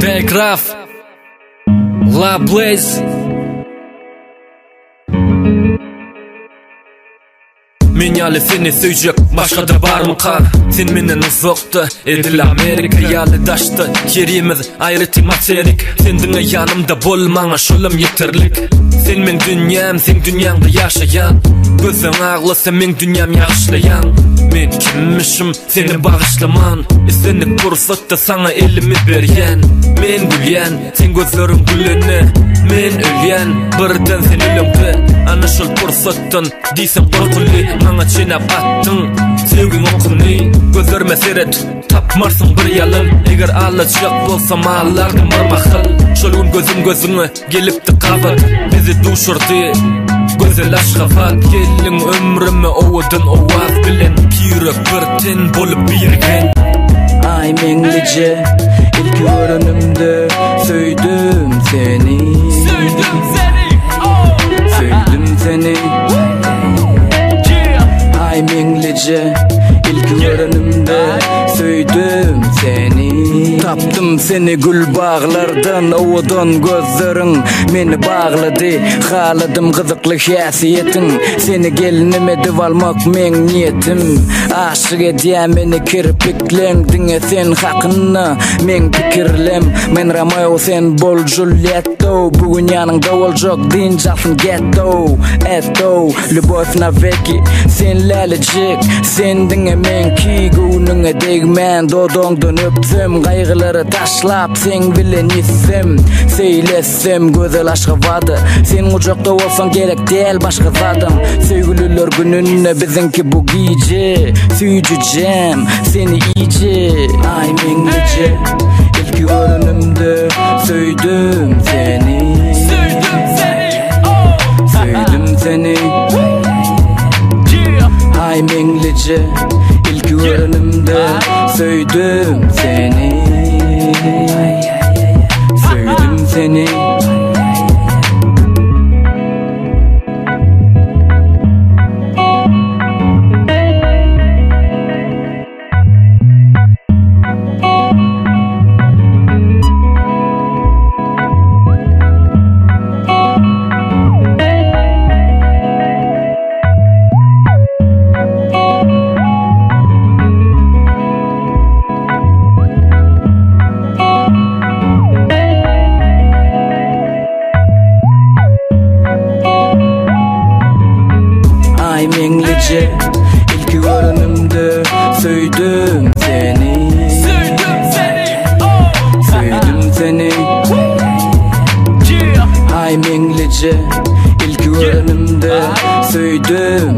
Telegraph La Blaze dünyalı seni söyecek başka da var mı sen menden uzaktı edil amerika yalı daştı Kerimiz ayrı tematik sen yanımda bolmanga şulum yeterlik sen men dünyam sen dünyamda yaşayan gözün ağlı sen men dünyam yaşlayan men kimmişim seni bağışlaman istenik fırsatta sana elimi bergen men gülen sen gözlerim gülene мен өлген бірден сен үйленбе ана шөл көрсеттің дейсің бір маңа жинап аттың сеугің оқыни көздеріме серет тапмарсың бір ұялын егер алы жақ болса малардың бар мақсат шөлгін көзім көзіңе келіпті қабыр бізе душырды Gözəl aşqafat gelin ömrümü ovudun ovaz bilen Pirek біртен болып берген ай Ay menglice ilk öğrenimde sevdim seni Sevdim seni oh. Sevdim seni I'm English ilk görünümde Söydüm Таптым сени гүл бағлардан ұудан көздерің мені бағлады қаладым қызықлы сени сені келініме деп алмақ мен ниетім ашық еді ә сен хақына мен пікірлем мен ромео сен бол джульетто бүгін яныңда ол жоқ дин жасын гетто это любовь навеки сен ләлі джек мен күйгүүнүң эдеги мен додоңдон өптүм кайгылары ташлап сен билен иссем Сейлессем көзөл ашкыбады сен кучакта болсоң керек тел башка задым Сөйгілілер күнүнө біздіңкі сүйчү жем сени ийже ай мен кече илки көрүнүмдө сөйдүм сени Сөйдім сени Сөйдім сени I'm English'i ilk öğrenimde Söyledim seni gece İlk görünümde söydüm seni söydüm seni oh. Söyledim seni Haim İngilizce İlk görünümde söyledim